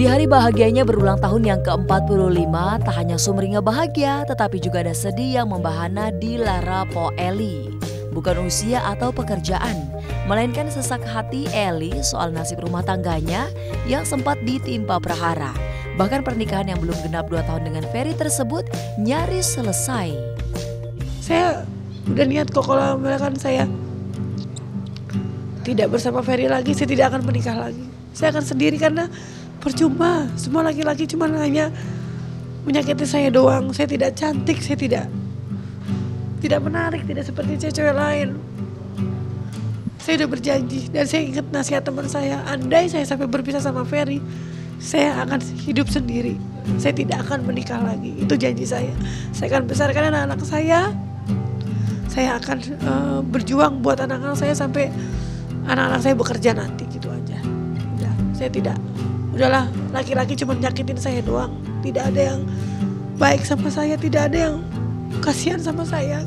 Di hari bahagianya berulang tahun yang ke-45, tak hanya Sumringah bahagia, tetapi juga ada sedih yang membahana di Lara Po Eli. Bukan usia atau pekerjaan, melainkan sesak hati Eli soal nasib rumah tangganya yang sempat ditimpa prahara. Bahkan pernikahan yang belum genap dua tahun dengan Ferry tersebut nyaris selesai. Saya udah niat kok kalau misalkan saya tidak bersama Ferry lagi, saya tidak akan menikah lagi. Saya akan sendiri karena percuma. Semua laki-laki cuma hanya menyakiti saya doang. Saya tidak cantik, saya tidak tidak menarik, tidak seperti cewek-cewek lain. Saya udah berjanji dan saya ingat nasihat teman saya. Andai saya sampai berpisah sama Ferry, saya akan hidup sendiri. Saya tidak akan menikah lagi. Itu janji saya. Saya akan besarkan anak-anak saya. Saya akan uh, berjuang buat anak-anak saya sampai anak-anak saya bekerja nanti gitu aja. Udah, saya tidak. Udahlah, laki-laki cuma nyakitin saya doang. Tidak ada yang baik sama saya, tidak ada yang kasihan sama saya.